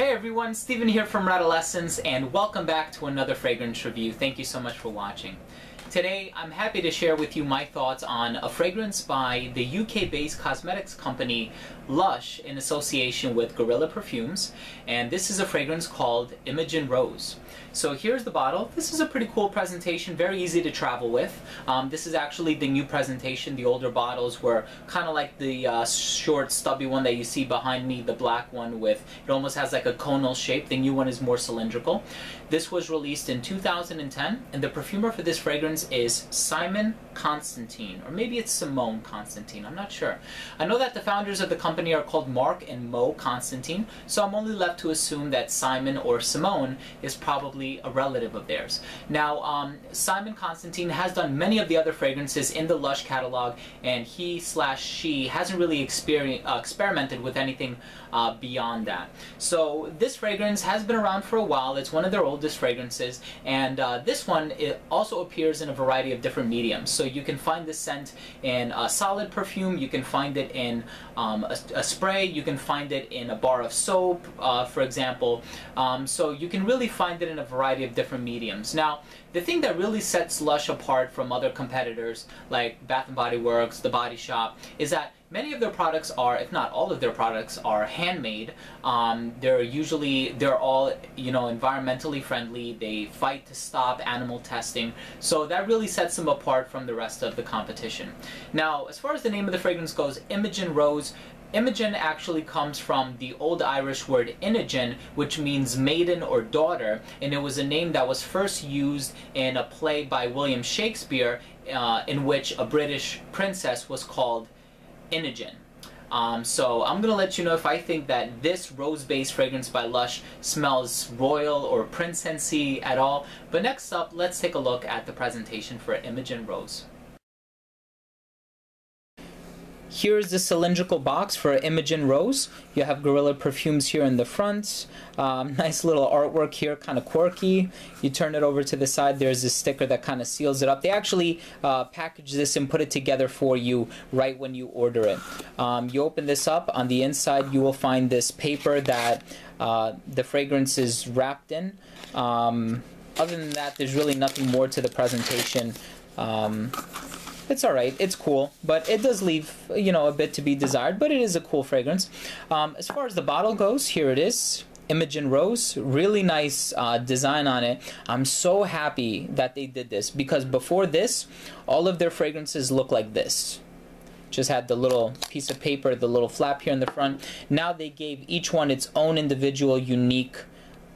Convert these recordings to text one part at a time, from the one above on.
Hey everyone, Steven here from Redolessence and welcome back to another fragrance review. Thank you so much for watching. Today I'm happy to share with you my thoughts on a fragrance by the UK-based cosmetics company Lush in association with Gorilla Perfumes and this is a fragrance called Imogen Rose. So here's the bottle. This is a pretty cool presentation, very easy to travel with. Um, this is actually the new presentation. The older bottles were kind of like the uh, short stubby one that you see behind me, the black one with, it almost has like a conal shape. The new one is more cylindrical. This was released in 2010 and the perfumer for this fragrance is Simon Constantine, or maybe it's Simone Constantine, I'm not sure. I know that the founders of the company are called Mark and Mo Constantine, so I'm only left to assume that Simon or Simone is probably a relative of theirs. Now, um, Simon Constantine has done many of the other fragrances in the Lush catalog, and he slash she hasn't really uh, experimented with anything uh, beyond that. So this fragrance has been around for a while. It's one of their oldest fragrances, and uh, this one it also appears in a variety of different mediums. So you can find this scent in a solid perfume, you can find it in um, a, a, spray, you can find it in a bar of soap, uh, for example. Um, so you can really find it in a variety of different mediums. Now, the thing that really sets Lush apart from other competitors like Bath & Body Works, The Body Shop, is that many of their products are, if not all of their products, are handmade. Um, they're usually, they're all, you know, environmentally friendly. They fight to stop animal testing. So that really sets them apart from the rest of the competition. Now, as far as the name of the fragrance goes, Imogen Rose, Imogen actually comes from the Old Irish word Inogen, which means maiden or daughter, and it was a name that was first used in a play by William Shakespeare uh, in which a British princess was called Inogen. Um, so I'm going to let you know if I think that this rose-based fragrance by Lush smells royal or princessy at all. But next up, let's take a look at the presentation for Imogen Rose. Here's the cylindrical box for Imogen Rose. You have Gorilla Perfumes here in the front. Um, nice little artwork here, kind of quirky. You turn it over to the side, there's a sticker that kind of seals it up. They actually uh, package this and put it together for you right when you order it. Um, you open this up, on the inside you will find this paper that uh, the fragrance is wrapped in. Um, other than that, there's really nothing more to the presentation. It's all right. It's cool, but it does leave you know a bit to be desired. But it is a cool fragrance. Um, as far as the bottle goes, here it is. Imogen Rose, really nice uh, design on it. I'm so happy that they did this because before this, all of their fragrances look like this just had the little piece of paper, the little flap here in the front. Now they gave each one its own individual unique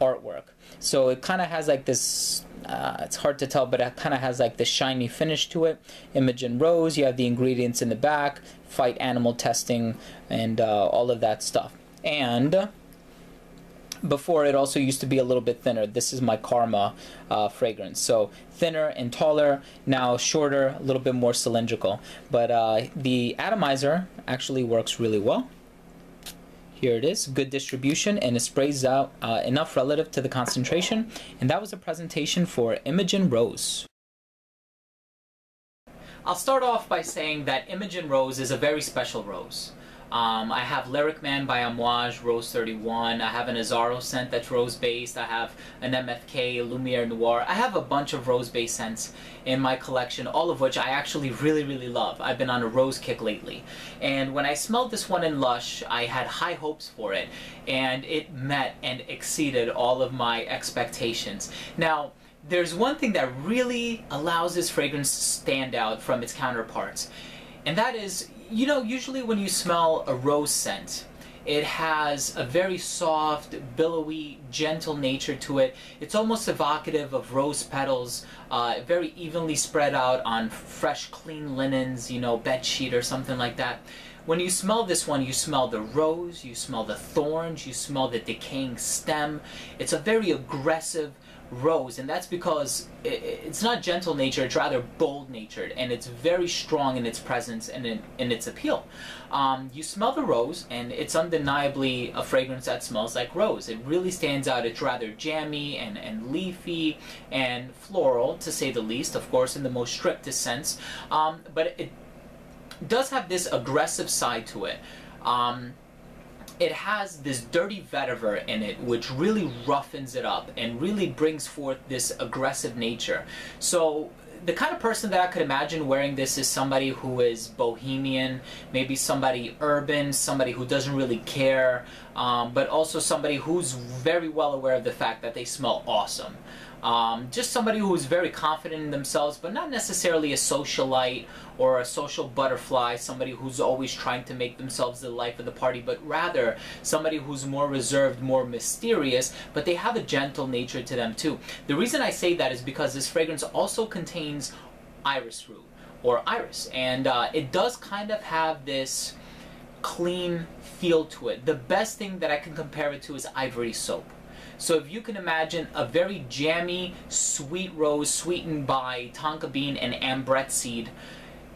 artwork. So it kind of has like this, uh, it's hard to tell, but it kind of has like this shiny finish to it. Imogen Rose, you have the ingredients in the back, fight animal testing, and uh, all of that stuff. And before it also used to be a little bit thinner. This is my Karma uh, fragrance. So thinner and taller, now shorter, a little bit more cylindrical. But uh, the atomizer actually works really well. Here it is, good distribution, and it sprays out uh, enough relative to the concentration. And that was a presentation for Imogen Rose. I'll start off by saying that Imogen Rose is a very special rose. Um, I have Lyric Man by Amouage, Rose 31. I have an Azzaro scent that's rose-based. I have an MFK, Lumiere Noir. I have a bunch of rose-based scents in my collection, all of which I actually really, really love. I've been on a rose kick lately. And when I smelled this one in Lush, I had high hopes for it. And it met and exceeded all of my expectations. Now, there's one thing that really allows this fragrance to stand out from its counterparts. And that is you know, usually when you smell a rose scent, it has a very soft, billowy, gentle nature to it. It's almost evocative of rose petals, uh, very evenly spread out on fresh, clean linens, you know, bed sheet or something like that. When you smell this one, you smell the rose, you smell the thorns, you smell the decaying stem. It's a very aggressive, rose and that's because it's not gentle nature it's rather bold natured and it's very strong in its presence and in, in its appeal. Um, you smell the rose and it's undeniably a fragrance that smells like rose. It really stands out it's rather jammy and, and leafy and floral to say the least of course in the most strictest sense. Um, but it does have this aggressive side to it. Um, it has this dirty vetiver in it which really roughens it up and really brings forth this aggressive nature. So the kind of person that I could imagine wearing this is somebody who is bohemian, maybe somebody urban, somebody who doesn't really care, um, but also somebody who's very well aware of the fact that they smell awesome. Um, just somebody who's very confident in themselves, but not necessarily a socialite or a social butterfly, somebody who's always trying to make themselves the life of the party, but rather somebody who's more reserved, more mysterious, but they have a gentle nature to them too. The reason I say that is because this fragrance also contains iris root or iris, and uh, it does kind of have this clean feel to it. The best thing that I can compare it to is ivory soap. So if you can imagine a very jammy, sweet rose sweetened by tonka bean and ambrette seed,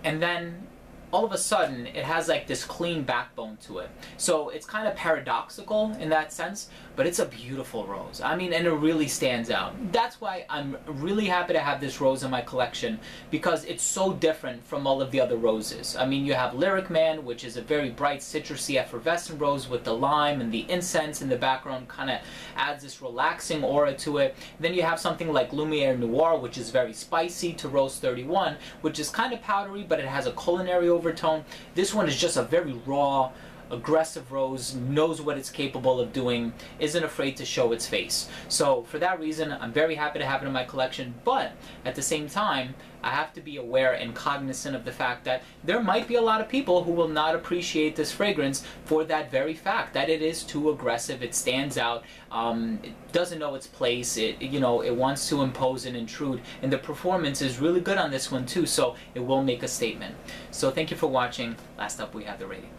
and then all of a sudden it has like this clean backbone to it. So it's kind of paradoxical in that sense, but it's a beautiful rose. I mean, and it really stands out. That's why I'm really happy to have this rose in my collection because it's so different from all of the other roses. I mean, you have Lyric Man, which is a very bright citrusy effervescent rose with the lime and the incense in the background kind of adds this relaxing aura to it. Then you have something like Lumiere Noir, which is very spicy to Rose 31, which is kind of powdery, but it has a culinary overtone. This one is just a very raw, aggressive rose, knows what it's capable of doing, isn't afraid to show its face. So for that reason, I'm very happy to have it in my collection, but at the same time, I have to be aware and cognizant of the fact that there might be a lot of people who will not appreciate this fragrance for that very fact that it is too aggressive, it stands out, um, it doesn't know its place, it you know it wants to impose and intrude, and the performance is really good on this one too, so it will make a statement. So thank you for watching. Last up, we have the rating.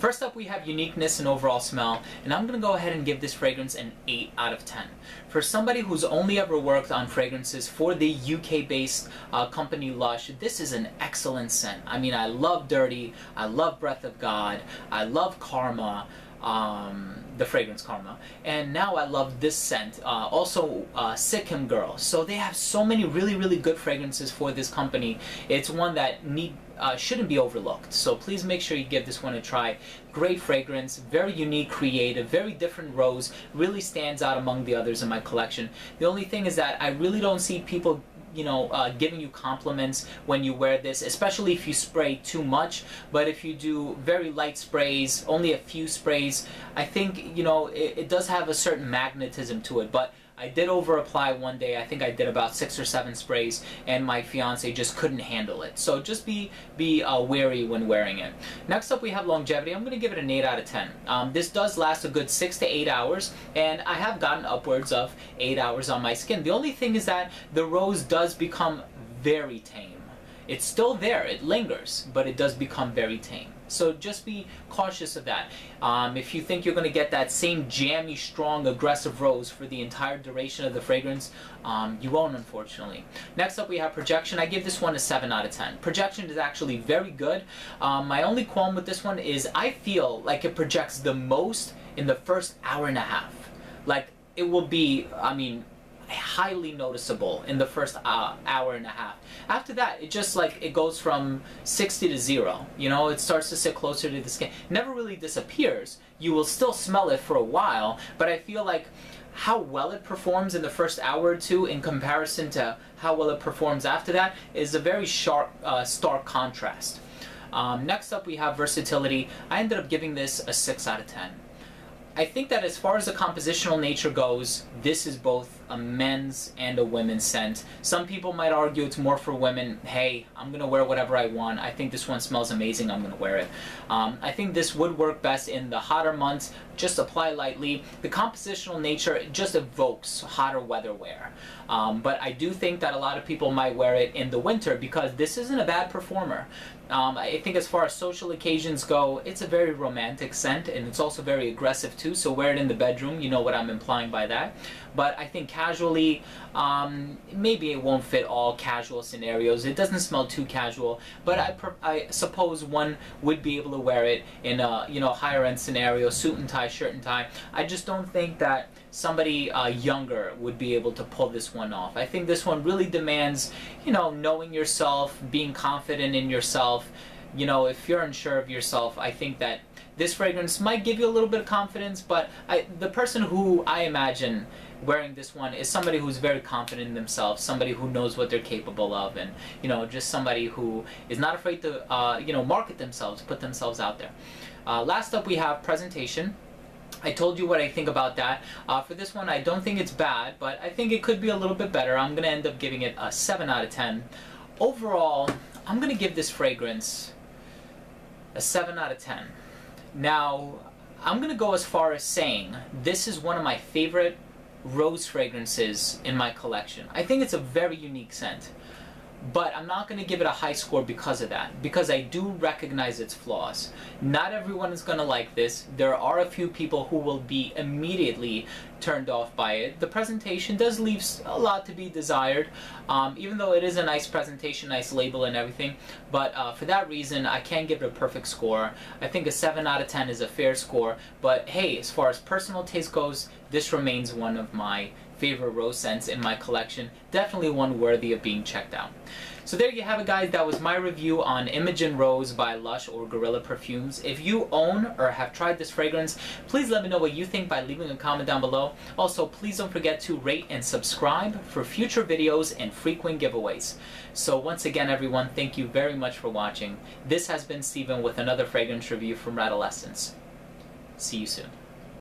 First up we have uniqueness and overall smell, and I'm going to go ahead and give this fragrance an 8 out of 10. For somebody who's only ever worked on fragrances for the UK-based uh, company Lush, this is an excellent scent. I mean, I love Dirty, I love Breath of God, I love Karma, um, the fragrance Karma. And now I love this scent. Uh, also, uh, Sikkim Girl. So they have so many really, really good fragrances for this company. It's one that need uh, shouldn't be overlooked. So please make sure you give this one a try. Great fragrance, very unique, creative, very different rose. Really stands out among the others in my collection. The only thing is that I really don't see people you know, uh, giving you compliments when you wear this, especially if you spray too much. But if you do very light sprays, only a few sprays, I think, you know, it, it does have a certain magnetism to it. But I did over apply one day. I think I did about six or seven sprays, and my fiance just couldn't handle it. So just be be uh, wary when wearing it. Next up, we have longevity. I'm going to give it an 8 out of 10. Um, this does last a good six to eight hours, and I have gotten upwards of eight hours on my skin. The only thing is that the rose does become very tame. It's still there, it lingers, but it does become very tame. So just be cautious of that. Um, if you think you're going to get that same jammy, strong, aggressive rose for the entire duration of the fragrance, um, you won't, unfortunately. Next up, we have projection. I give this one a 7 out of 10. Projection is actually very good. Um, my only qualm with this one is I feel like it projects the most in the first hour and a half. Like, it will be, I mean, highly noticeable in the first uh, hour and a half. After that, it just like it goes from 60 to zero. You know, it starts to sit closer to the skin. Never really disappears. You will still smell it for a while, but I feel like how well it performs in the first hour or two in comparison to how well it performs after that is a very sharp, uh, stark contrast. Um, next up we have versatility. I ended up giving this a 6 out of 10. I think that as far as the compositional nature goes, this is both a men's and a women's scent. Some people might argue it's more for women. Hey, I'm gonna wear whatever I want. I think this one smells amazing. I'm gonna wear it. Um, I think this would work best in the hotter months. Just apply lightly. The compositional nature just evokes hotter weather wear. Um, but I do think that a lot of people might wear it in the winter because this isn't a bad performer. Um, I think as far as social occasions go, it's a very romantic scent and it's also very aggressive too. So wear it in the bedroom. You know what I'm implying by that. But I think casually, um, maybe it won't fit all casual scenarios. It doesn't smell too casual, but I, I suppose one would be able to wear it in a you know higher end scenario, suit and tie, shirt and tie. I just don't think that somebody uh, younger would be able to pull this one off. I think this one really demands, you know, knowing yourself, being confident in yourself, you know, if you're unsure of yourself, I think that this fragrance might give you a little bit of confidence, but I, the person who I imagine wearing this one is somebody who's very confident in themselves, somebody who knows what they're capable of, and you know, just somebody who is not afraid to, uh, you know, market themselves, put themselves out there. Uh, last up, we have presentation. I told you what I think about that. Uh, for this one, I don't think it's bad, but I think it could be a little bit better. I'm going to end up giving it a 7 out of 10. Overall, I'm going to give this fragrance a 7 out of 10. Now, I'm going to go as far as saying this is one of my favorite rose fragrances in my collection. I think it's a very unique scent but I'm not going to give it a high score because of that, because I do recognize its flaws. Not everyone is going to like this. There are a few people who will be immediately turned off by it. The presentation does leave a lot to be desired, um, even though it is a nice presentation, nice label and everything, but uh, for that reason, I can't give it a perfect score. I think a 7 out of 10 is a fair score, but hey, as far as personal taste goes, this remains one of my favorite rose scents in my collection. Definitely one worthy of being checked out. So there you have it guys, that was my review on Imogen Rose by Lush or Gorilla Perfumes. If you own or have tried this fragrance, please let me know what you think by leaving a comment down below. Also, please don't forget to rate and subscribe for future videos and frequent giveaways. So once again everyone, thank you very much for watching. This has been Steven with another fragrance review from Redolessence. See you soon.